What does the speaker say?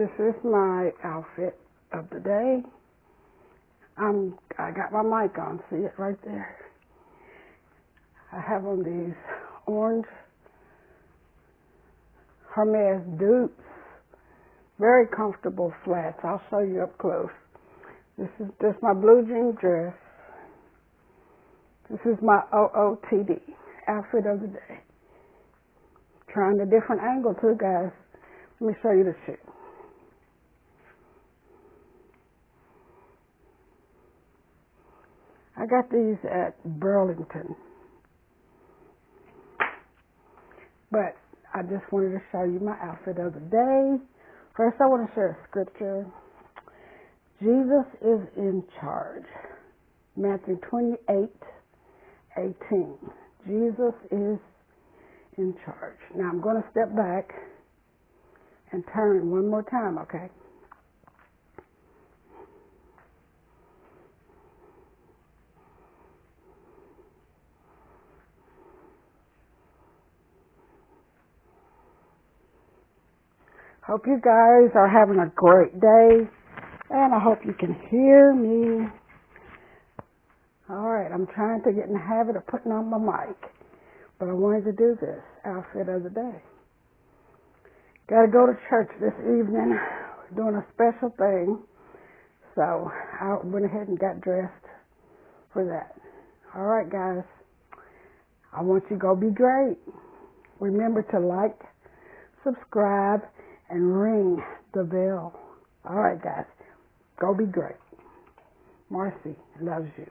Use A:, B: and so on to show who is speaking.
A: This is my outfit of the day. I'm I got my mic on, see it right there. I have on these orange Hermes dupes. Very comfortable flats. I'll show you up close. This is just my blue jean dress. This is my OOTD outfit of the day. Trying a different angle too, guys. Let me show you the shoe. I got these at Burlington. But I just wanted to show you my outfit of the day. First, I want to share a scripture. Jesus is in charge. Matthew 28 18. Jesus is in charge. Now, I'm going to step back and turn one more time, okay? Hope you guys are having a great day, and I hope you can hear me. All right, I'm trying to get in the habit of putting on my mic, but I wanted to do this outfit of the day. Got to go to church this evening. We're doing a special thing, so I went ahead and got dressed for that. All right, guys. I want you to go be great. Remember to like, subscribe, and ring the bell. All right, guys. Go be great. Marci loves you.